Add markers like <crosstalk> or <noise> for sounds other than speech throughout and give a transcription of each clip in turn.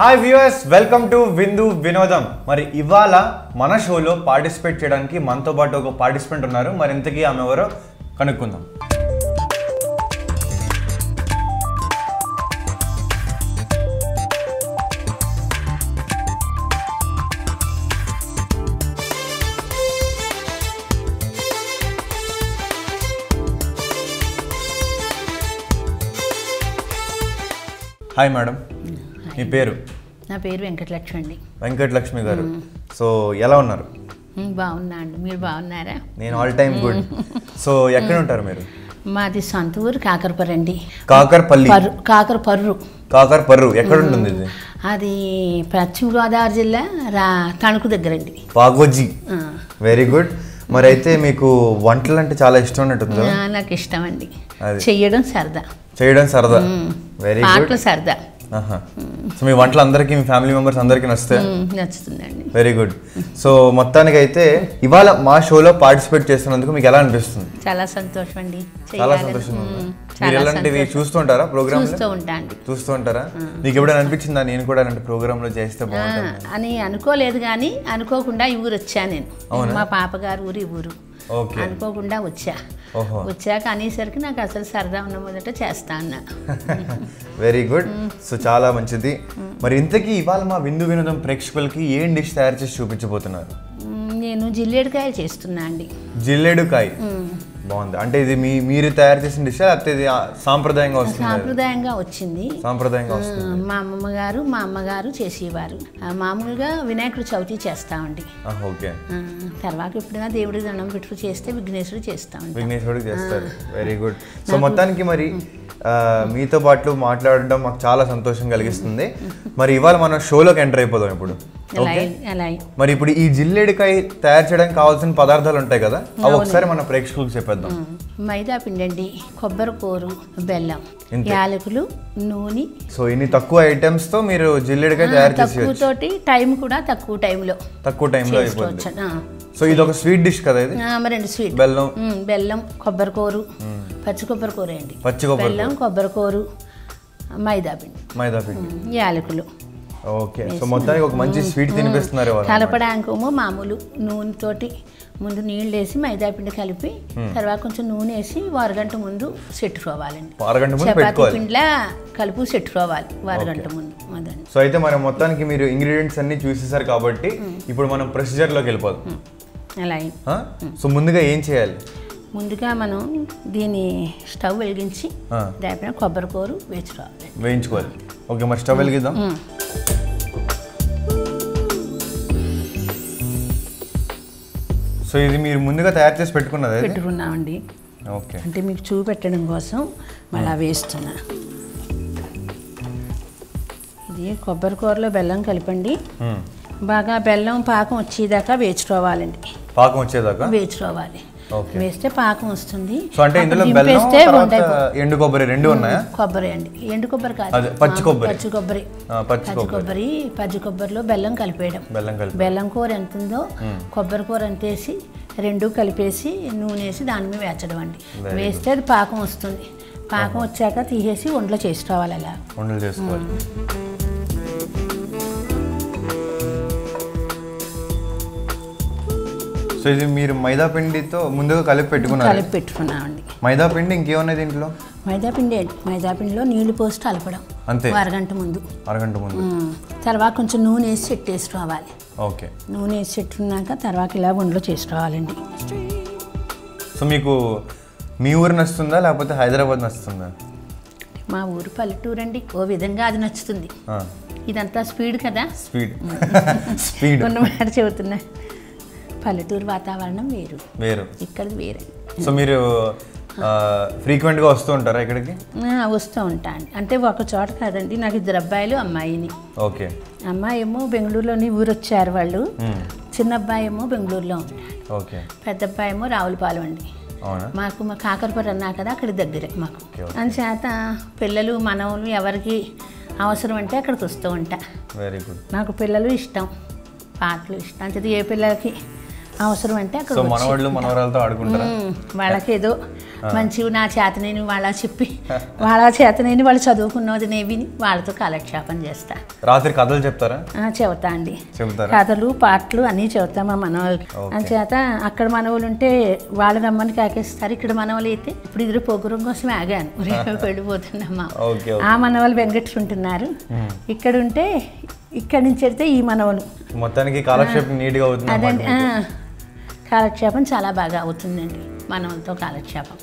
Hi viewers welcome to విందు వినోదం మరి ఇవాళ మన షోలో పార్టిసిపేట్ చేయడానికి మనతో పాటు ఒక పార్టిసిపెంట్ ఉన్నారు. మరి ఇంతకీ ఆమె ఎవరో కనుక్కుందాం. హాయ్ మేడం మీ పేరు? నా పేరు వెంకటలక్ష్మి అండి. వెంకటలక్ష్మి గారు. సో ఎలా ఉన్నారు? బాగున్నా అండి. మీరు బాగున్నారా? నేను ఆల్ టైమ్ గుడ్ సో ఎక్కడ ఉంటారు మీరు? మాది సొంత ఊరు కాకరపర్రు అండి. కాకర్పల్లి. పర్రు కాకర పర్రు కాకర్ పర్రు ఎక్కడ ఉంటుంది ఇది? అది పశ్చిమ గోదావరి జిల్లా రా తణుకు దగ్గర అండి. పాగోజీ వెరీ గుడ్ మరి అయితే మీకు వంటలు అంటే చాలా ఇష్టం ఉన్నట్టుంది నాకు ఇష్టం అండి. అది. చెయ్యడం సరదా. చేయడం సరదా. వెరీ గుడ్ పాటలు సరదా. సో మీ వంటలు అందరికీ మీ ఫ్యామిలీ మెంబర్స్ అందరికీ ఉమ్, నచ్చుతుందండి. Very good. సో మొత్తానికి అయితే ఇవాళ మా షోలో పార్టిసిపేట్ చేస్తున్నందుకు మీకు ఎలా అనిపిస్తుంది? చాలా సంతోషం అండి చాలా? ఉమ్, మీరు ఎలాంటివి సంతోషం. చూస్తుంటారా ప్రోగ్రామ్ చూస్తూ ఉంటా చూస్తూ ఉంటారా? మీకు ఎప్పుడైనా అనిపించిందా? నేను కూడా అలాంటి ప్రోగ్రామ్లో చేస్తే బాగుంటుంది. అని అనుకోలేదు కానీ అనుకోకుండా ఈ ఊరు వచ్చా నేను. మా పాపగారు ఊరు ఈ ఊరు. అనుకోకుండా వచ్చా. వచ్చాక అనేసరికి నాకు అసలు సరదా ఉన్న మొదట చేస్తా అన్నా. <laughs> వెరీ గుడ్ సో చాలా మంచిది. మరి ఇంతకీ ఇవాళ మా విందు వినోదం ప్రేక్షకులకి ఏం డిష్ తయారు చేసి చూపించబోతున్నారు? నేను జిల్లేడుకాయలు చేస్తున్నా అండి. జిల్లేడుకాయ. బాగుంది. అంటే ఇది మీ మీరు తయారు చేసిన డిష్ లేకపోతే ఇది సాంప్రదాయంగా వస్తుంది? సాంప్రదాయంగా వచ్చింది. సాంప్రదాయంగా వస్తుంది. మా అమ్మమ్మ గారు మా అమ్మగారు చేసేవారు. మామూలుగా వినాయకుడు చవితి చేస్తామండి ఓకే. తర్వాత ఎప్పుడైనా దేవుడికి దండం పెట్టుకు చేస్తే విఘ్నేశ్వరుడు చేస్తామండి విఘ్నేశ్వరుడికి చేస్తారు. వెరీ గుడ్ సో మొత్తానికి మరి మీతో పాటు మాట్లాడడం మాకు చాలా సంతోషం కలిగిస్తుంది. మరి ఇవాళ మనం షోలోకి ఎంటర్ అయిపోదాం ఇప్పుడు. మరి ఇప్పుడు ఈ జిల్లేడికాయ తయారు చేయడానికి కావాల్సిన పదార్థాలు ఉంటాయి కదా? అవి ఒకసారి మన ప్రేక్షకులకు చెప్పేద్దాం. మైదా పిండి అండి కొబ్బరి కూరు బెల్లం. యాలకులు నూనె. సో ఇన్ని తక్కువ ఐటమ్స్తో మీరు జిల్లేడికాయ తయారు చేసి తోటి టైం కూడా తక్కువ టైంలో తక్కువ టైంలో అయిపోతుంది. సో ఇది ఒక స్వీట్ డిష్ కదా ఇది? రెండు స్వీట్. బెల్లం. బెల్లం కొబ్బరి కూరు పచ్చి కొబ్బరి కూర అండి. పచ్చి కొబ్బరి బెల్లం కొబ్బరి కూరు మైదా పిండి. మైదా పిండి. యాలకులు. ఓకే. సో మొత్తానికి ఒక మంచి స్వీట్ తినిపిస్తున్నారు కలపడానికేమో మామూలు నూనెతోటి ముందు నీళ్ళు వేసి మైదా పిండి కలిపి తర్వాత కొంచెం నూనె వేసి ఓ అరగంట ముందు సెట్టుకోవాలండి చపాతీ పిండిలా కలుపు సెట్టుకోవాలి ఓ అరగంట ముందు. అదండి. సో అయితే మరి మొత్తానికి మీరు ఇంగ్రీడియంట్స్ అన్ని చూసేసారు కాబట్టి ఇప్పుడు మనం ప్రొసీజర్లోకి వెళ్ళిపోదాం. అలా. ఆ? సో ముందుగా ఏం చేయాలి? ముందుగా మనం దీన్ని స్టవ్ వెలిగించి ఆ, దానిపైన కొబ్బరి కూరు వేసుకోవాలి. వేయించుకోవాలి. ఓకే మరి స్టవ్ వెలిగిద్దాం. సో ఇది మీరు ముందుగా తయారు చేసి పెట్టుకున్నది? పెట్టుకున్నామండి. ఓకే. అంటే మీకు చూపెట్టడం కోసం మళ్ళా వేస్తున్నా. ఇది కొబ్బరి కూరలో బెల్లం కలిపండి. మ్మ్. బాగా బెల్లం పాకం వచ్చేదాకా వేయించుకోవాలండి. పాకం వచ్చేదాకా? వేయించుకోవాలి. ఓకే వేస్తే పాకం వస్తుంది. సో అంటే ఇందులో ఎండు కొబ్బరి రెండు ఉన్నాయా? కొబ్బరి అండి. ఎండు కొబ్బరి కాదు. పచ్చి కొబ్బరి. పచ్చి కొబ్బరి. పచ్చి కొబ్బరి. పచ్చి కొబ్బరిలో బెల్లం కలిపేయడం. బెల్లం కలిపి బెల్లం కూర ఎంత ఉందో కొబ్బరి కూర ఎంత వేసి రెండు కలిపేసి నూనె వేసి దాని మీద వేచడం అండి. వేస్తే అది పాకం వస్తుంది. పాకం వచ్చాక తీసేసి ఒంట్లో చేసుకోవాలి అలా. ఉండలు చేసుకోవాలి. సో ఇది మీరు మైదా పిండితో ముందుగా కలిపి పెట్టుకున్నారు? కలిపి పెట్టుకున్నామండి. మైదా పిండి ఇంకేమున్నాయి దీంట్లో? మైదా పిండి మైదా పిండిలో నీళ్ళు పోసి కలపడం. అంతే. అరగంట ముందు. అరగంట ముందు. తర్వాత కొంచెం నూనె వేసి సెట్ వేసుకోవాలి. ఓకే. నూనె వేసి పెట్టుకున్నాక తర్వాత ఇలా ఒంట్లో చేసుకోవాలండి. సో మీకు మీ ఊరు నచ్చుతుందా? లేకపోతే హైదరాబాద్ నచ్చుతుందా? మా ఊరు పల్లెటూరు అండి. ఓ విధంగా అది నచ్చుతుంది. ఇదంతా స్పీడ్ కదా? స్పీడ్. <laughs> స్పీడ్. ఉన్న మాట చెబుతున్నా. పల్లెటూరు వాతావరణం వేరు. వేరు. ఇక్కడ వేరే. సో మీరు ఫ్రీక్వెంట్గా వస్తూ ఉంటారా ఇక్కడికి? వస్తూ ఉంటాను అంటే ఒక చోట కాదండి నాకు ఇద్దరు అబ్బాయిలు అమ్మాయిని. ఓకే. అమ్మాయి ఏమో బెంగళూరులోని ఊరు వచ్చారు వాళ్ళు చిన్న అబ్బాయి ఏమో బెంగళూరులో ఉంటాడు. ఓకే. పెద్ద అబ్బాయి ఏమో రావులపాలెం అండి. మాకు మా కాకరపురం అన్నా కదా అక్కడ దగ్గరే మాకు. అందుచేత పిల్లలు మనవులు ఎవరికి అవసరం అంటే అక్కడికి వస్తూ ఉంటా. Very good. నాకు పిల్లలు ఇష్టం పాటలు ఇష్టం. అంటే ఏ పిల్లలకి అవసరం అంటే అక్కడ మనవాళ్ళు మనవరాలతో ఆడుకుంటారా? ఉమ్, వాళ్ళకి ఏదో మంచి నా చేతనేని వాళ్ళ చెప్పి వాళ్ళ చేతనేని వాళ్ళు చదువుకున్నది నేను విని వాళ్ళతో కాలక్షేపం చేస్తా. రాత్రి కథలు చెప్తారా? చెబుతా అండి. కథలు పాటలు అన్నీ చెబుతా మా మనవాళ్ళకి. అంచేత అక్కడ మనవాళ్ళు ఉంటే వాళ్ళు రమ్మని కాకేస్తారు. ఇక్కడ మనవాళ్ళు అయితే ఇప్పుడు ఇద్దరు పొగురం కోసం ఆగాను. <laughs> ఓకే ఆ మనవాళ్ళు వెంకటేశ్వర ఉంటున్నారు మ్మ్. ఇక్కడ ఉంటే ఇక్కడి నుంచి వెళ్తే ఈ మనవలు. మొత్తానికి కాలక్షేపం నీట్గా అవుతుంది కాలక్షేపం చాలా బాగా అవుతుందండి మనవలతో కాలక్షేపం.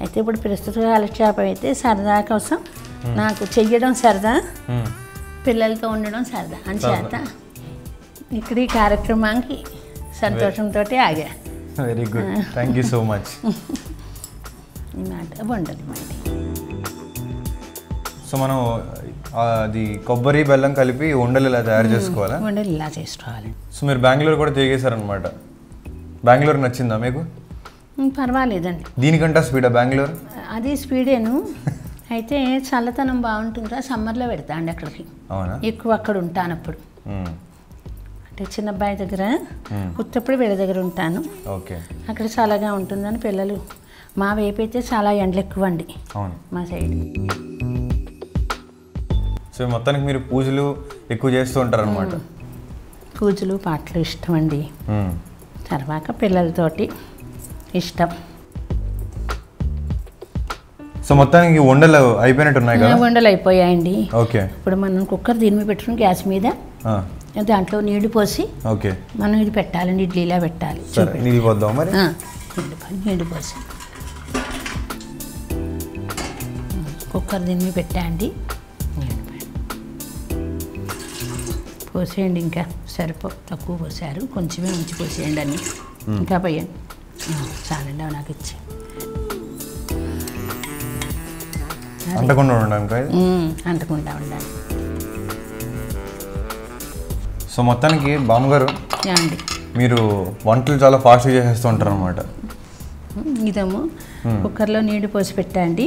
అయితే ఇప్పుడు ప్రస్తుత కాలక్షేపం అయితే సరదా కోసం నాకు చెయ్యడం సరదా. పిల్లలతో ఉండడం సరదా అంచేత ఇక్కడ ఈ కార్యక్రమానికి సంతోషంతో ఆగా. Very good thank you so much ఈ మాట వండదు మాట సో మనం అది కొబ్బరి బెల్లం కలిపి ఉండలు ఇలా తయారు చేసుకోవాలా? వండలు ఇలా చేసుకోవాలండి సో మీరు బెంగళూరు కూడా తిరిగేశారనమాట బెంగళూరు నచ్చిందా మీకు? పర్వాలేదండి. దీనికంటే స్పీడా బెంగళూరు? అది స్పీడేను. అయితే చల్లతనం బాగుంటుందా? సమ్మర్లో పెడతా అండి అక్కడికి. ఎక్కువ అక్కడ ఉంటాను అప్పుడు. అంటే చిన్న అబ్బాయి దగ్గర. ఉత్తప్పుడు వీళ్ళ దగ్గర ఉంటాను. ఓకే. అక్కడ చల్లగా ఉంటుందని పిల్లలు మా వైపు అయితే చాలా ఎండలు ఎక్కువ అండి మా సైడ్. సో మొత్తానికి మీరు పూజలు ఎక్కువ చేస్తూ ఉంటారు అనమాట పూజలు పాటలు ఇష్టం అండి. తర్వాత పిల్లలతోటి ఇష్టం. సో మొత్తానికి ఉండలు అయిపోయినట్టు ఉన్నాయి కదా? వండలు అయిపోయాయండి. ఓకే. ఇప్పుడు మనం కుక్కర్ దీని మీద పెట్టుకుని గ్యాస్ మీద దాంట్లో నీళ్ళు పోసి ఓకే. మనం ఇది పెట్టాలండి ఇడ్లీలా పెట్టాలి. సరే నీళ్ళు పోద్దాం మరి? నీళ్ళు పోసి. కుక్కర్ దీని మీద పెట్టండి నీళ్ళు పోసేయండి ఇంకా. సరిపో తక్కువ పోసారు. కొంచెమే ఉంచి పోసేయండి అని ఇంకా పోయండి. చాలండి అవి నాకు ఇచ్చి. అంటకుండా ఉండడానికి అంటకుండా ఉండాలి. సో మొత్తానికి బామ్మగారు ఏమండి మీరు వంటలు చాలా ఫాస్ట్గా చేసేస్తూ ఉంటారు అనమాట ఇదేమో కుక్కర్లో నీళ్ళు పోసి పెట్టండి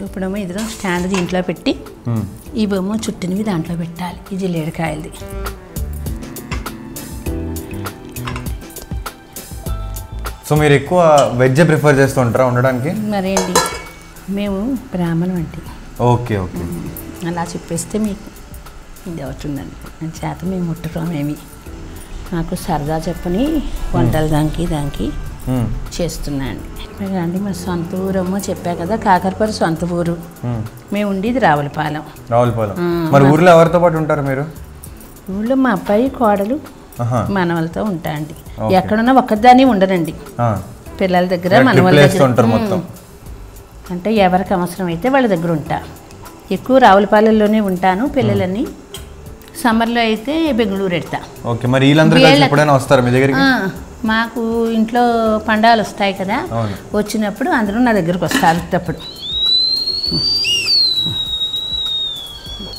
ఇప్పుడేమో ఇదిగో స్టాండ్ దీంట్లో పెట్టి ఈ బొమ్మ చుట్టినవి దాంట్లో పెట్టాలి. ఈ జిల్లేడికాయలది సో మీరు ఎక్కువ వెజ్ ప్రిఫర్ చేస్తూ ఉంటారా ఉండడానికి? మరేంటి? మేము బ్రాహ్మణం అంటే ఓకే ఓకే. అలా చెప్పేస్తే మీకు ఇది అవుతుందండి. అని చేత మేము ముట్టుకోమేమి నాకు సరదా చెప్పని వంటలు దానికి దానికి. మ్మ్. చేస్తున్నాండి అండి మా సొంత ఊరమ్మో చెప్పా కదా కాకరపల్లి సొంత ఊరు. మ్మ్. ఉండేది రావులపాలెం. రావులపాలెం. మరి ఊర్లో ఎవరితో పాటు ఉంటారు మీరు? ఊళ్ళో మా అబ్బాయి కోడలు. మనవలతో ఉంటా అండి. ఎక్కడున్నా ఒక్కదాన్ని ఉండనండి ఆ. పిల్లల దగ్గర మనవల దగ్గర. అంటే ఎవరికి అవసరం అయితే వాళ్ళ దగ్గర ఉంటా. ఎక్కువ రావులపాలెంలోనే ఉంటాను పిల్లలని. సమ్మర్లో అయితే బెంగళూరు ఎడతా. ఓకే మరి వీళ్ళందరూ ఎప్పుడైనా వస్తారు మీ దగ్గరికి? మాకు ఇంట్లో పండాలు వస్తాయి కదా. వచ్చినప్పుడు అందరూ నా దగ్గరకు వస్తారు అప్పుడు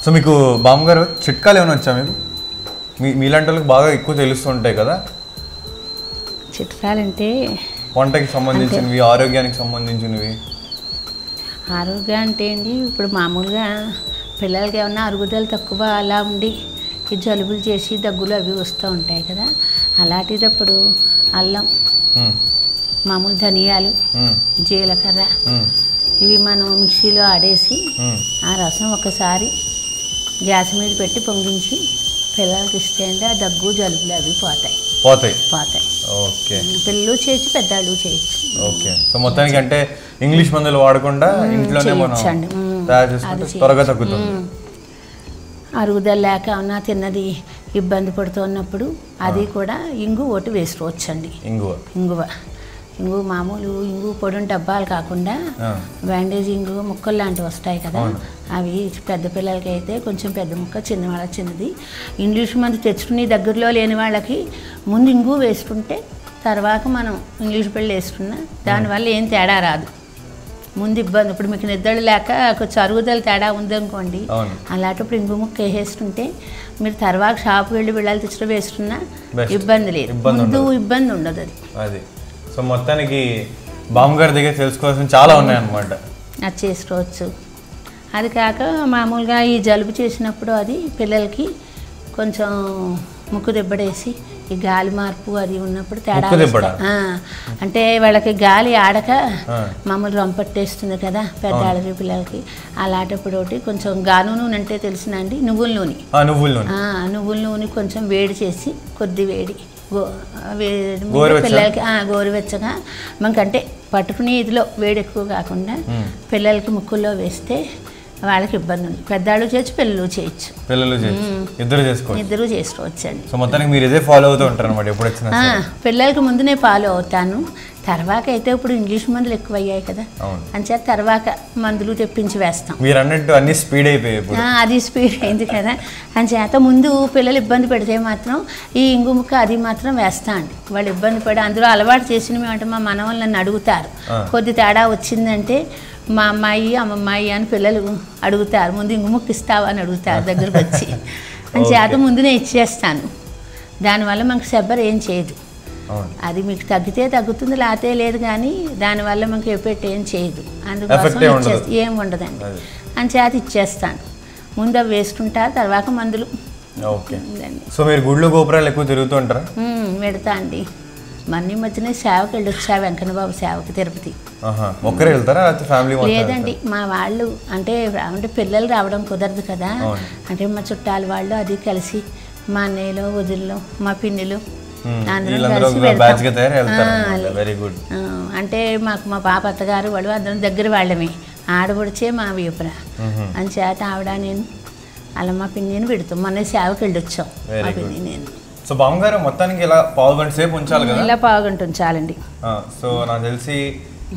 సో మీకు బామ్మగారు చిట్కాలు ఏమైనా వచ్చా మీకు? మీ మీలాంటి వాళ్ళకి బాగా ఎక్కువ తెలుస్తూ ఉంటాయి కదా. చిట్కాలంటే వంటకి సంబంధించినవి ఆరోగ్యానికి సంబంధించినవి. ఆరోగ్యం అంటే ఏంటి ఇప్పుడు మామూలుగా పిల్లలకి ఏమన్నా అరుగుదల తక్కువ అలా ఉండి ఈ జలుబులు చేసి దగ్గులు అవి వస్తూ ఉంటాయి కదా అలాంటిదప్పుడు అల్లం మ్మ్. మామూలు ధనియాలు. జీలకర్ర. ఇవి మనం మిక్సీలో ఆడేసి. ఆ రసం ఒకసారి గ్యాస్ మీద పెట్టి పొంగించి పిల్లలకి ఇస్తే అంటే ఆ దగ్గు జలుబులు అవి పోతాయి పోతాయి పోతాయి ఓకే పిల్లలు చేయొచ్చు పెద్దవాళ్ళు చేయొచ్చు ఓకే సో మొత్తానికి అంటే ఇంగ్లీష్ మందులు వాడకుండా ఇంట్లోనే మనం. తయారు చేసుకుంటే అది త్వరగా తగ్గుతుంది. అరుగుదల లేక ఉన్నా తిన్నది ఇబ్బంది పడుతున్నప్పుడు అది కూడా ఇంగు ఒకటి వేసుకోవచ్చండి. ఇంగువ. ఇంగువ. ఇంగు మామూలు ఇంగు పొడి డబ్బాలు కాకుండా. బ్యాండేజ్ ఇంగు ముక్కలు లాంటివి వస్తాయి కదా. అవి పెద్ద పిల్లలకి అయితే కొంచెం పెద్ద ముక్క చిన్న వాళ్ళకి చిన్నది. ఇంగ్లీష్ మందు తెచ్చుకుని దగ్గరలో లేని వాళ్ళకి ముందు ఇంగు వేసుకుంటే తర్వాత మనం ఇంగ్లీష్ పిల్లలు వేసుకున్నా దానివల్ల ఏం తేడా రాదు. ముందు ఇబ్బంది ఇప్పుడు మీకు నిద్ర లేక కొంచెం అరుగుదల తేడా ఉందనుకోండి. అలాంటప్పుడు ఇంగు ముక్క వేసేసుకుంటే మీరు తర్వాత షాప్కి వెళ్ళి బిళ్ళలు తెచ్చుకుని వేసుకున్నా. ఇబ్బంది లేదు. ముందు ఇబ్బంది ఉండదు అది. అది. సో మొత్తానికి బామ్మగారి దగ్గర తెలుసుకోవాల్సిన చాలా ఉన్నాయి అన్నమాట అది చేసుకోవచ్చు. అది కాక మామూలుగా ఈ జలుబు చేసినప్పుడు అది పిల్లలకి కొంచెం ముక్కు దెబ్బడేసి ఈ గాలి మార్పు అది ఉన్నప్పుడు తేడా అంటే వాళ్ళకి గాలి ఆడక ఆ. మామూలు రొంపట్టేస్తుంది కదా పెద్దాళ్ళకి పిల్లలకి. అలాంటప్పుడు ఒకటి కొంచెం గాను నూనె అంటే తెలిసినండి నువ్వుల నూనె. ఆ, నువ్వుల నూనె. నువ్వుల నూనె కొంచెం వేడి చేసి కొద్ది వేడి గో? పిల్లలకి గోరువెచ్చగా. మనకంటే పట్టుకునే ఇదిలో వేడి ఎక్కువ కాకుండా పిల్లలకి ముక్కుల్లో వేస్తే వాళ్ళకి ఇబ్బంది ఉంది. పెద్దవాళ్ళు చేయొచ్చు పిల్లలు చేయొచ్చు. పిల్లలు ఇద్దరు చేసుకోవచ్చు. ఇద్దరు చేసుకోవచ్చండి. సో మొత్తానికి మీరు ఇదే ఫాలో అవుతూ ఉంటారు అనమాట ఎప్పుడు వచ్చినా. పిల్లలకి ముందునే ఫాలో అవుతాను. తర్వాత అయితే ఇప్పుడు ఇంగ్లీష్ మందులు ఎక్కువ అయ్యాయి కదా అంచేత తర్వాత మందులు తెప్పించి వేస్తాం. మీరు అన్నట్టు అన్ని స్పీడ్ అయిపోయాయి అది స్పీడ్ అయింది కదా. అంచేత ముందు పిల్లలు ఇబ్బంది పెడితే మాత్రం ఈ ఇంగు ముక్క అది మాత్రం వేస్తా అండి. వాళ్ళు ఇబ్బంది పడి అందులో అలవాటు చేసినవి అంటే మా మనవలు నన్ను అడుగుతారు. కొద్ది తేడా వచ్చిందంటే మా అమ్మాయి అమ్మమ్మాయి అని పిల్లలు అడుగుతారు. ముందు ఇంగు ముక్క ఇస్తావా? అని అడుగుతారు దగ్గరకు వచ్చి. <laughs> అంచేత ముందునే ఇచ్చేస్తాను. దానివల్ల మనకు సెబ్బర్ ఏం చేయదు. అది మీకు తగ్గితే తగ్గుతుంది లేతే లేదు కానీ దానివల్ల మనకి ఎఫెక్ట్ ఏం చేయదు. అందుకోసం ఏ ఉండదండి. అది. అంచేత ఇచ్చేస్తాను. ముందు అవి వేసుకుంటా తర్వాత మందులు. ఓకే. సో మీరు గుళ్ళు గోపురాలు ఎక్కువ తిరుగుతూ ఉంటారా? పెడతా అండి. మొన్న మధ్యనే సేవకి వెళ్ళొచ్చా వెంకన్నబాబు సేవకి తిరుపతి. ఒక్కరే వెళ్తారా? ఫ్యామిలీ లేదండి మా వాళ్ళు అంటే అంటే పిల్లలు రావడం కుదరదు కదా. అంటే మా చుట్టాలు వాళ్ళు అది కలిసి మా అన్నయ్యలు వదిళ్ళు మా పిన్నిలు మ్మ్. అందరం వీళ్ళందరూ కలిసి ఒక వెళ్తాం. batch గా తయారై వెళ్తారు ఆ, అన్నమాట. Very good. ఆ, అంటే మాకు మా పాప అత్తగారు వాళ్ళు అందరం దగ్గర వాళ్ళమే ఆడపడిచే మా వీపుర అని చేత ఆవిడ నేను అలా మా పిన్నిని పెడతాం మొన్న సేవకి వెళ్ళొచ్చాం మా. పిన్ని నేను సో బామ్మగారు మొత్తానికి ఇలా పావు గంట సేపు ఉంచాలి కదా ఇలా పావుగంటుంది చాలండి ఆ, సో నాకు తెలిసి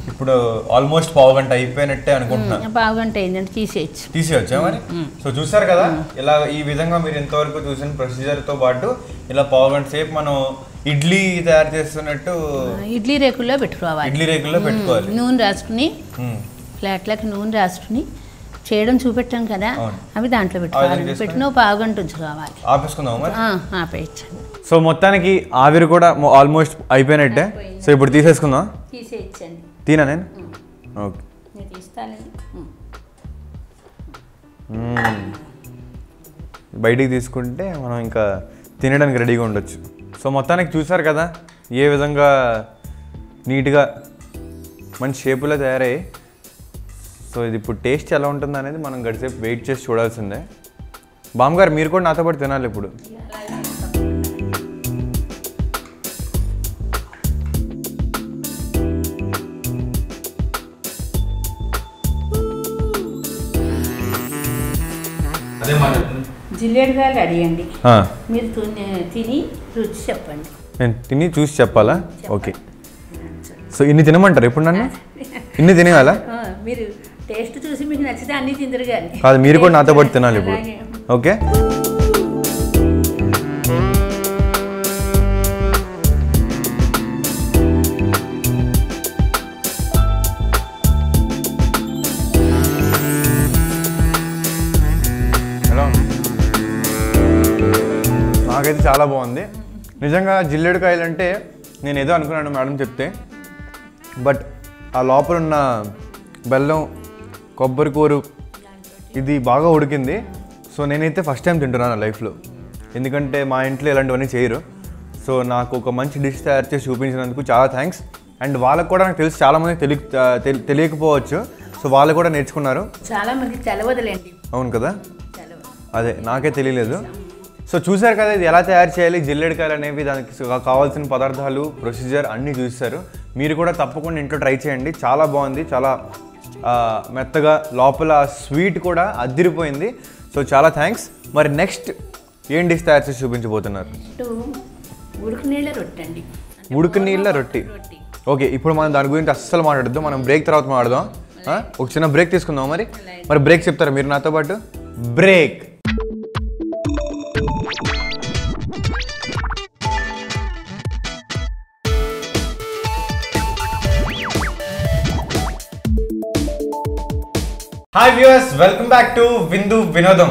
ఇప్పుడు ఆల్మోస్ట్ పావు గంట అయిపోయినట్టే అనుకుంటున్నా. పావుగంట అయిందంటే తీసేయచ్చు. తీసేయచ్చా మరి? సో చూసారు కదా ఇలా ఈ విధంగా మీరు ఇంతవరకు చూసిన ప్రొసీజర్తో పాటు ఇలా పావు గంట సేపు మనం ఇడ్లీ తయారు చేస్తున్నట్టు ఇడ్లీ రేకుల్లో పెట్టుకోవాలి. ఇడ్లీ రేకుల్లో పెట్టుకోవాలి. నూనె రాసుకుని. ఫ్లాట్లకి నూనె రాసుకుని చేయడం చూపెట్టాం కదా. అవి దాంట్లో పెట్టుకోవాలి? పెట్టిన పావుగంట ఉంచుకోవాలి ఆపేయచ్చండి. సో మొత్తానికి ఆవిరి కూడా ఆల్మోస్ట్ అయిపోయినట్టే. సో ఇప్పుడు తీసేసుకుందాం? తీసేయచ్చండి. తీనా నేను? ఓకే. బయటికి తీసుకుంటే మనం ఇంకా తినడానికి రెడీగా ఉండొచ్చు. సో మొత్తానికి చూసారు కదా ఏ విధంగా నీట్గా మంచి షేపులో తయారయ్యి సో ఇది ఇప్పుడు టేస్ట్ ఎలా ఉంటుంది అనేది మనం గడిసేపు వెయిట్ చేసి చూడాల్సిందే. బామ్మగారు మీరు కూడా నాతో పాటు తినాలి ఇప్పుడు. అడిగండి మీరు తిని- తిని రుచి చెప్పండి. నేను తిని చూసి చెప్పాలా? ఓకే. సో ఇన్ని తినమంటారు ఇప్పుడు నన్ను? ఇన్ని ఆ, మీరు టేస్ట్ చూసి మీకు నచ్చితే అన్నీ తిందరు కానీ. కాదు మీరు కూడా నాతో పాటు తినాలి ఇప్పుడు. ఓకే? నాకైతే చాలా బాగుంది. నిజంగా జిల్లేడుకాయలు అంటే నేను ఏదో అనుకున్నాను మేడం చెప్తే. బట్ ఆ లోపల ఉన్న బెల్లం కొబ్బరి కూరు. ఇది బాగా ఉడికింది. సో నేనైతే ఫస్ట్ టైం తింటున్నాను లైఫ్లో. ఎందుకంటే మా ఇంట్లో ఇలాంటివన్నీ చేయరు. సో నాకు ఒక మంచి డిష్ తయారు చేసి చూపించినందుకు చాలా థ్యాంక్స్ అండ్ వాళ్ళకు కూడా నాకు తెలిసి చాలామంది తెలియ తెలి- తెలియకపోవచ్చు. సో వాళ్ళు కూడా నేర్చుకున్నారు. చాలా మంది తెలవదులేండి. అవును కదా? అదే నాకే తెలియలేదు. సో చూసారు కదా ఇది ఎలా తయారు చేయాలి? జిల్లెడికాయలు అనేవి దానికి కావాల్సిన పదార్థాలు ప్రొసీజర్ అన్నీ చూస్తారు మీరు కూడా తప్పకుండా ఇంట్లో ట్రై చేయండి. చాలా బాగుంది. చాలా మెత్తగా లోపల స్వీట్ కూడా అద్దిరిపోయింది. సో చాలా థ్యాంక్స్. మరి నెక్స్ట్ ఏం డిష్ తయారు చేసి చూపించబోతున్నారు? ఉడుకు నీళ్ళ రొట్టె ఓకే ఇప్పుడు మనం దాని గురించి అస్సలు మాట్లాడద్దు. మనం బ్రేక్ తర్వాత మాట్లాడదాం? ఒక చిన్న బ్రేక్ తీసుకుందాం మరి. మరి బ్రేక్ చెప్తారా మీరు నాతో పాటు? Break. Hi viewers welcome back to విందు వినోదం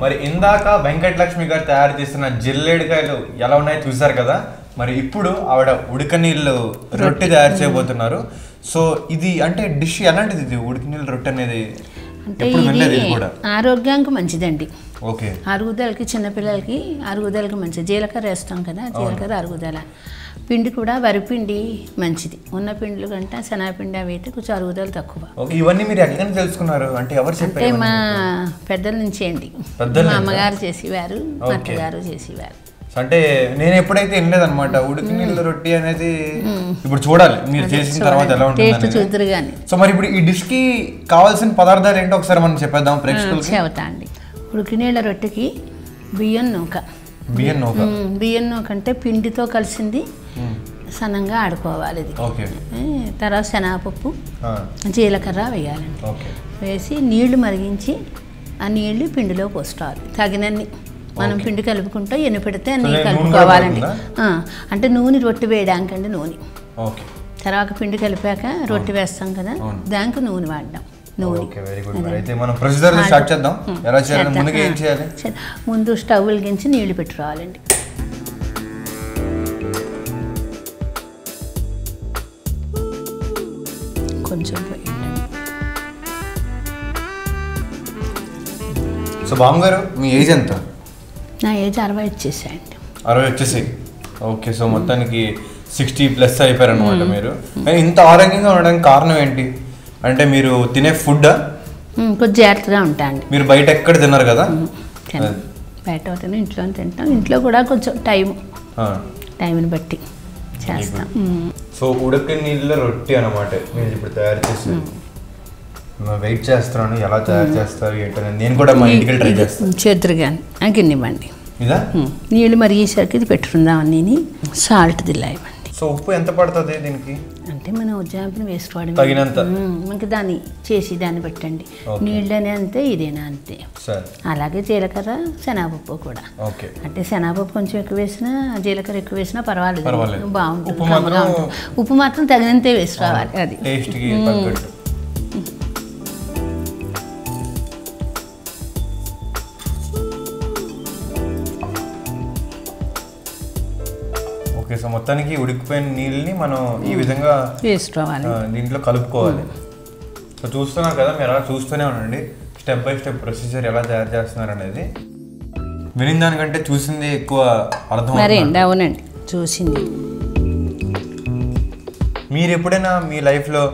మరి ఇందాక వెంకటలక్ష్మి గారు తయారు చేసిన జిల్లేడికాయలు ఎలా ఉన్నాయో చూసారు కదా? మరి ఇప్పుడు ఆవిడ ఉడక నీళ్ళు రొట్టె తయారు చేయబోతున్నారు. సో ఇది అంటే డిష్ ఎలాంటిది ఇది? ఉడక నీళ్ళు రొట్టె అనేది అంటే ఆరోగ్యానికి మంచిదండి. ఓకే. అరుగుదలకి చిన్నపిల్లలకి అరుగుదలకి మంచిది. జీలకర్ర వేస్తాం కదా జీలకర్ర అరుగుదల పిండి కూడా వరిపిండి మంచిది. ఉన్న పిండిల కంటే శనగపిండి అవి అయితే కొంచెం అరుగుదల తక్కువ. ఇవన్నీ మీరు ఎక్కడ తెలుసుకున్నారు? అంటే ఎవరు అంటే మా? పెద్దల నుంచి అండి. మా? అమ్మగారు చేసేవారు మా. అత్తగారు చేసేవారు. అంటే నేను ఎప్పుడైతే వినలేదన్నమాట ఉడికి నీళ్ళ రొట్టి అనేది ఇప్పుడు చూడాలి మీరు చేసిన తర్వాత ఎలా ఉంటుంది సో మరి ఇప్పుడు ఈ డిష్కి కావాల్సిన పదార్థాలు ఏంటో ఒకసారి మనం చెప్పేద్దాం ప్రేక్షకులకి. చెబుతా అండి. ఉడికినీళ్ళ రొట్టెకి బియ్యం నూక. బియ్యం నూక. ఉమ్, బియ్యం నూక అంటే పిండితో కలిసింది సన్నంగా ఆడుకోవాలి ఇది. తర్వాత శనగపప్పు జీలకర్ర వేయాలండి. వేసి నీళ్ళు మరిగించి ఆ నీళ్ళు పిండిలో పోసుకోవాలి. తగినన్ని. మనం పిండి కలుపుకుంటూ ఎన్ని పెడితే అన్ని కలుపుకోవాలండి. అంటే నూనె రొట్టె వేయడానికండి నూనె. తర్వాత పిండి కలిపాక రొట్టె వేస్తాం కదా. దానికి నూనె వాడడం. ముందు స్టవ్ వెలిగించి నీళ్ళు పెట్టుకోవాలండి. కొంచెం పోయండి. సో బామ్మ గారు మీ ఏజ్ ఎంత? నా ఏజ్ అరవై వచ్చేసాయండి. అరవై వచ్చేసి ఓకే సో మొత్తానికి సిక్స్టీ ప్లస్ అయిపోయారు అనమాట మీరు. ఇంత ఆరోగ్యంగా ఉండడానికి కారణం ఏంటి? అంటే మీరు తినే ఫుడ్ కొంచెం జాగ్రత్తగా ఉంటా అండి మీరు బయట ఎక్కడ తిన్నారు కదా. బయట తిన ఇంట్లో తింటాం. ఇంట్లో కూడా కొంచెం టైం. టైంని బట్టి చేస్తాం. సో ఉడక నీళ్ళ రొట్టి అనమాట మీరు ఇప్పుడు తయారు చేసి వెయిట్ చేస్తున్నాను ఎలా తయారు చేస్తారు ఏంటని నేను కూడా మా ఇంటికి ట్రై చేస్తాను. ఇవ్వండి ఇదా? ఉమ్. నీళ్ళు మరిగేసరికి ఇది పెట్టుకుందాం అన్నీ సాల్ట్ దిల్లా ఇవ్వండి. సో ఉప్పు ఎంత పడుతుంది దీనికి? అంటే మనం ఉజ్జాంపుని వేసుకోవడం తగినంత. ఇంకా దాన్ని చేసి దాన్ని పెట్టండి. నీళ్ళనే అంతే ఇదేనా అంతే. అలాగే జీలకర్ర శనగపప్పు కూడా. అంటే శనగపప్పు కొంచెం ఎక్కువ వేసినా జీలకర్ర ఎక్కువ వేసినా పర్వాలేదు. బాగుంటుంది. ఉప్పు మాత్రం- ఉంటుంది. ఉప్పు మాత్రం తగినంతే వేసుకోవాలి అది. టేస్ట్కి ఓకే సో మొత్తానికి ఉడికిపోయిన నీళ్ళని మనం ఈ విధంగా వేసుకోవాలి. ఆ, దీంట్లో కలుపుకోవాలి. సో చూస్తున్నారు కదా మీరు అలా చూస్తూనే ఉండండి. స్టెప్ బై స్టెప్ ప్రొసీజర్ ఎలా తయారు చేస్తున్నారు అనేది వినిన దానికంటే చూసింది ఎక్కువ అర్థం అవునండి. చూసింది. మీరు ఎప్పుడైనా మీ లైఫ్లో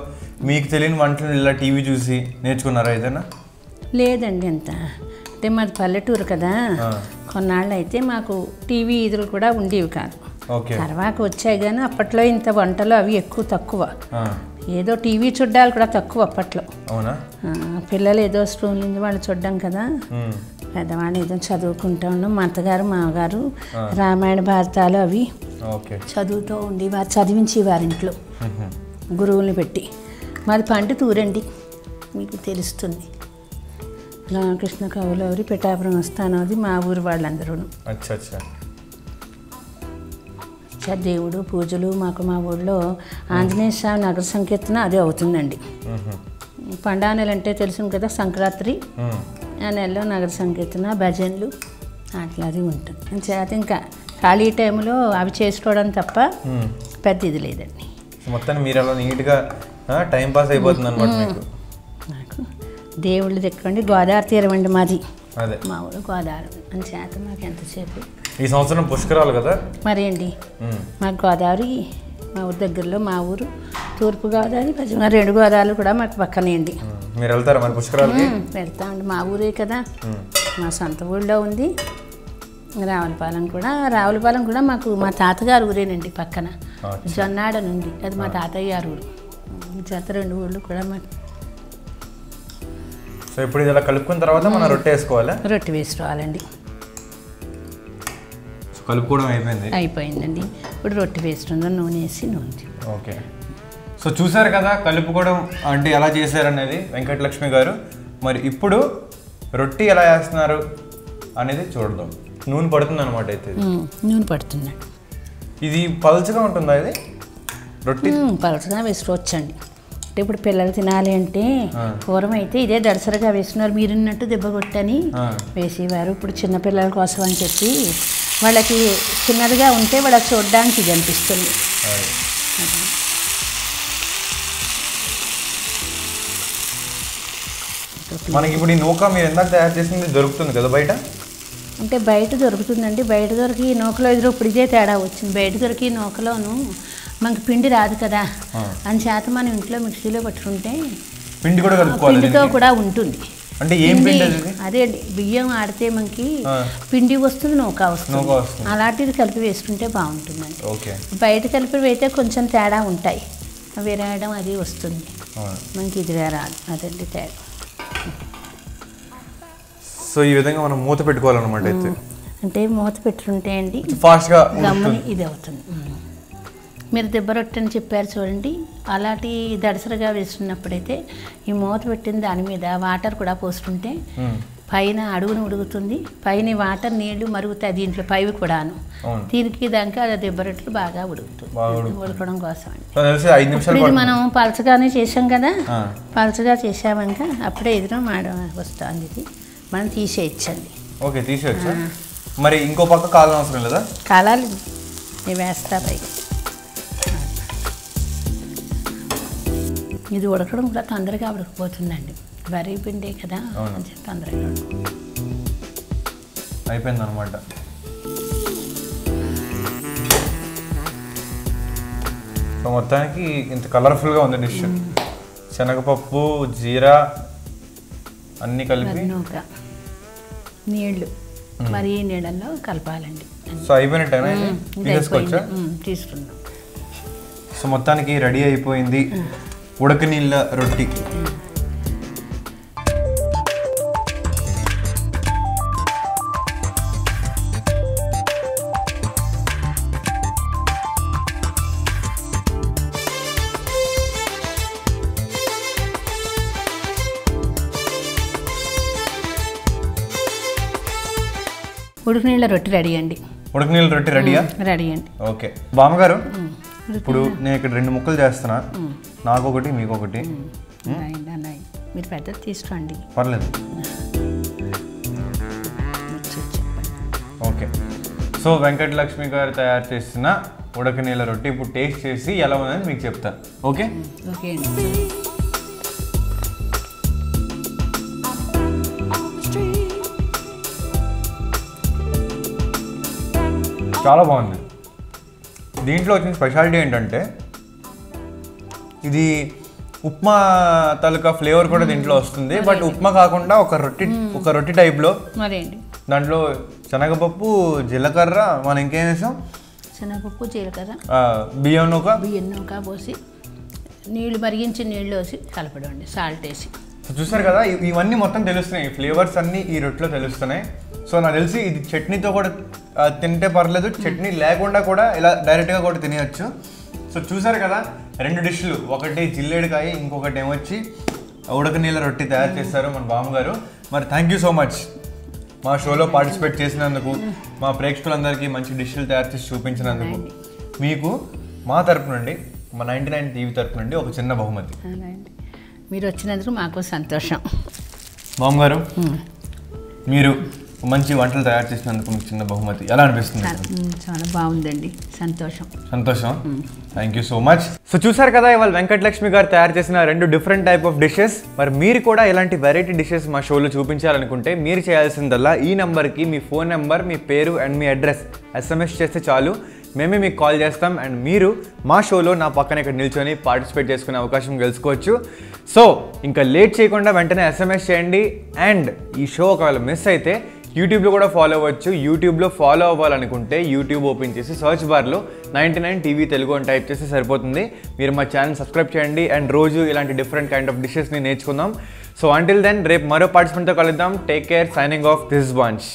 మీకు తెలియని వంటలు ఇలా టీవీ చూసి నేర్చుకున్నారా ఏదైనా? లేదండి అంత. అంటే మాది పల్లెటూరు కదా. కొన్నాళ్ళు అయితే మాకు టీవీ ఇదులు కూడా ఉండేవి కాదు. తర్వాత వచ్చాయి కానీ అప్పట్లో ఇంత వంటలు అవి ఎక్కువ తక్కువ. ఏదో టీవీ చూడ్డాలు కూడా తక్కువ అప్పట్లో. పిల్లలు ఏదో స్కూల్ నుంచి వాళ్ళు చూడ్డం కదా. పెద్దవాళ్ళు ఏదో చదువుకుంటూ ఉన్నాం మా అత్తగారు మామగారు రామాయణ భారతాలు అవి చదువుతూ ఉండి వారు చదివించేవారు ఇంట్లో. మ్మ్. గురువుని పెట్టి. మాది పండితూరండి మీకు తెలుస్తుంది. రామకృష్ణ కవులవరి పిఠాపురం వస్తానది మా ఊరు వాళ్ళందరూ అచ్చా అచ్చా దేవుడు పూజలు మాకు మా ఊళ్ళో ఆంజనేయ స్వామి నగర సంకీర్తన అదే అవుతుందండి. మ్మ్. పండా నెల అంటే తెలుసు కదా సంక్రాంతి. ఆ నెలలో నగర సంకీర్తన భజనలు అట్లా అది ఉంటుంది. చేత ఇంకా ఖాళీ టైంలో అవి చేసుకోవడం తప్ప. పెద్ద ఇది లేదండి. మొత్తాన్ని మీరు అలా నీట్గా టైం పాస్ అయిపోతుంది అనమాట నాకు దేవుళ్ళు దిక్కండి గోదావరి తీరం అండి మాది. అదే. మా ఊరు గోదావరి. అని చేత మాకు ఎంతసేపు ఈ సంవత్సరం పుష్కరాలు కదా? మరి అండి. మా గోదావరి మా ఊరు దగ్గరలో మా ఊరు తూర్పు గోదావరి పశ్చిమ రెండు గోదావరిలు కూడా మాకు పక్కనే అండి. మీరు వెళ్తారా మరి పుష్కరాలకి? వెళ్తామండి. మా ఊరే కదా. మా సొంత ఊళ్ళో ఉంది. రావులపాలెం కూడా రావులపాలెం కూడా మాకు మా తాతగారు ఊరేనండి పక్కన. జొన్నాడ నుండి. అది మా తాతయ్య గారు ఊరు. చేత రెండు ఊళ్ళు కూడా మాకు. సో ఇప్పుడు ఇది ఇలా కలుపుకున్న తర్వాత మనం రొట్టె వేసుకోవాలా? రొట్టె వేసుకోవాలండి. కలుపుకోవడం అయిపోయింది. అయిపోయిందండి. ఇప్పుడు రొట్టె వేస్తుందాం నూనె వేసి నూనె ఓకే. సో చూసారు కదా కలుపుకోవడం అంటే ఎలా చేశారనేది వెంకటలక్ష్మి గారు. మరి ఇప్పుడు రొట్టి ఎలా వేస్తున్నారు అనేది చూడదాం. నూనె పడుతుంది అనమాట అయితే నూనె పడుతున్నాడు ఇది పల్చగా ఉంటుందా ఇది? రొట్టి? పలసగా వేసుకోవచ్చండి. అంటే ఇప్పుడు పిల్లలు తినాలి అంటే. పూర్వం అయితే ఇదే దడసరగా వేస్తున్నారు. మీరున్నట్టు దెబ్బ కొట్టని. వేసేవారు. ఇప్పుడు చిన్న పిల్లల కోసం అని చెప్పి వాళ్ళకి చిన్నదిగా ఉంటే వాళ్ళకి చూడడానికి ఇది అనిపిస్తుంది. మనకి ఇప్పుడు ఈ నూక మీరు ఎందాక తయారు చేసింది? దొరుకుతుంది కదా బయట? అంటే బయట దొరుకుతుందండి. బయట దొరికి ఈ నూకలో ఎదురు ఇప్పుడు ఇదే తేడా వచ్చింది. బయట దొరికి ఈ నూకలోను మనకి పిండి రాదు కదా. అని చేత మనం ఇంట్లో మిక్సీలో పట్టుకుంటే పిండి కూడా పిండితో? కూడా ఉంటుంది. అంటే ఏం పిండి అది? అండి బియ్యం ఆడితే మనకి. పిండి వస్తుంది నూక వస్తుంది. అలాంటిది కలిపి వేసుకుంటే బాగుంటుందండి. బయట కలిపి అయితే కొంచెం తేడా ఉంటాయి. అవి రాయడం అది వస్తుంది. మనకి ఇది రాదు అదండి తేడా. సో ఈ విధంగా మనం మూత పెట్టుకోవాలన్నమాట అయితే. అంటే మూత పెట్టుకుంటే అండి ఫాస్ట్గా గమ్ముని ఇది అవుతుంది. మీరు దెబ్బ రొట్టె అని చెప్పారు చూడండి. అలాంటి దడసరగా వేస్తున్నప్పుడైతే ఈ మూత పెట్టిన దాని మీద వాటర్ కూడా పోసుకుంటే పైన అడుగును ఉడుగుతుంది పైన వాటర్ నీళ్ళు మరుగుతాయి దీంట్లో పైవి కూడాను. దీనికి దానికి అది దెబ్బ రొట్టెలు బాగా ఉడుకుతుంది. ఉడకడం కోసం అండి ఇది. మనం పలచగానే చేసాం కదా. పలచగా చేసామంక అప్పుడే ఎదురు మాడ వస్తుంది ఇది. మనం తీసేయచ్చండి. ఓకే తీసేయచ్చు? మరి ఇంకో పక్క కాలం అవసరం లేదా? కాలాలి నేను వేస్తా పైకి. ఇది ఉడకడం కూడా తొందరగా ఉడకపోతుందండి. వరి పిండే కదా. కొంచెం తొందరగా అయిపోయింది అనమాట మొత్తానికి ఇంత కలర్ఫుల్గా ఉంది డిష్. శనగపప్పు జీరా అన్నీ కలిపి నీళ్ళు మరి నీళ్ళల్లో కలపాలండి. సో. ఉమ్, తీసుకుందాం. సో మొత్తానికి రెడీ అయిపోయింది. ఉడక నీళ్ళ రొట్టి. ఉడుకు నీళ్ళ రొట్టె రెడీ అండి. ఉడక నీళ్ళ రొట్టి రెడీయా? రెడీ అండి. ఓకే. బామ్మగారు ఇప్పుడు నేను ఇక్కడ రెండు ముక్కలు చేస్తున్నా. నాకు ఒకటి మీకు ఒకటి అయింది అన్నాయి మీరు పెద్దది తీసుకోండి. పర్లేదు. ఓకే. సో వెంకటలక్ష్మి గారు తయారు చేసిన ఉడక నీళ్ళ రొట్టి ఇప్పుడు టేస్ట్ చేసి ఎలా ఉందని మీకు చెప్తా. ఓకే? ఓకే. అండి. చాలా బాగుంది. దీంట్లో వచ్చిన స్పెషాలిటీ ఏంటంటే ఇది ఉప్మా తాలూకా ఫ్లేవర్ కూడా దీంట్లో వస్తుంది. బట్ ఉప్మా కాకుండా ఒక రొట్టి ఒక రొట్టి టైప్లో. దాంట్లో శనగపప్పు జీలకర్ర మనం ఇంకేం వేసాం శనగపప్పు జీలకర్ర. బియ్యం నూక బియ్యం నూక పోసి నీళ్ళు మరిగించి నీళ్ళు వేసి కలపడండి సాల్ట్ వేసి. చూసారు కదా ఇవన్నీ మొత్తం తెలుస్తున్నాయి. ఫ్లేవర్స్ అన్నీ ఈ రొట్టెలో తెలుస్తున్నాయి. సో నాకు తెలిసి ఇది చట్నీతో కూడా తింటే పర్లేదు. చట్నీ లేకుండా కూడా ఇలా డైరెక్ట్గా కూడా తినేయచ్చు. సో చూసారు కదా రెండు డిష్లు. ఒకటి జిల్లేడుకాయ ఇంకొకటి ఏమొచ్చి ఉడక నీళ్ళ రొట్టి తయారు చేశారు మన బామ్మగారు. మరి థ్యాంక్ యూ సో మచ్ మా షోలో పార్టిసిపేట్ చేసినందుకు మా ప్రేక్షకులందరికీ మంచి డిష్లు తయారు చేసి చూపించినందుకు. మీకు మా తరపు నుండి మా నైంటీ నైన్ టీవీ తరపు నుండి ఒక చిన్న బహుమతి. మీరు వచ్చినందుకు మాకు సంతోషం. మామగారు మీరు మంచి వంటలు తయారు చేసినందుకు మీకు చిన్న బహుమతి. ఎలా అనిపిస్తుంది? చాలా బాగుందండి. సంతోషం. సంతోషం? Thank you so much so చూసారు కదా ఇవాళ వెంకటలక్ష్మి గారు తయారు చేసిన రెండు డిఫరెంట్ టైప్ ఆఫ్ డిషెస్ మరి మీరు కూడా ఇలాంటి వెరైటీ డిషెస్ మా షోలో చూపించాలనుకుంటే మీరు చేయాల్సిందల్లా ఈ నెంబర్కి మీ ఫోన్ నెంబర్ మీ పేరు అండ్ మీ అడ్రస్ ఎస్ఎంఎస్ చేస్తే చాలు. మేమే మీకు కాల్ చేస్తాం అండ్ మీరు మా షోలో నా పక్కన ఇక్కడ నిల్చొని పార్టిసిపేట్ చేసుకునే అవకాశం గెలుచుకోవచ్చు. సో ఇంకా లేట్ చేయకుండా వెంటనే ఎస్ఎంఎస్ చేయండి. అండ్ ఈ షో ఒకవేళ మిస్ అయితే యూట్యూబ్లో కూడా ఫాలో అవ్వచ్చు. యూట్యూబ్లో ఫాలో అవ్వాలనుకుంటే యూట్యూబ్ ఓపెన్ చేసి సర్చ్ బార్లో నైంటీ నైన్ టీవీ తెలుగు అని టైప్ చేస్తే సరిపోతుంది. మీరు మా ఛానల్ సబ్స్క్రైబ్ చేయండి. అండ్ రోజు ఇలాంటి డిఫరెంట్ కైండ్ ఆఫ్ డిషెస్ని నేర్చుకుందాం. సో అంటిల్ దెన్ రేపు మరో పార్టిసిపెంట్తో కలుద్దాం. Take care signing off this bunch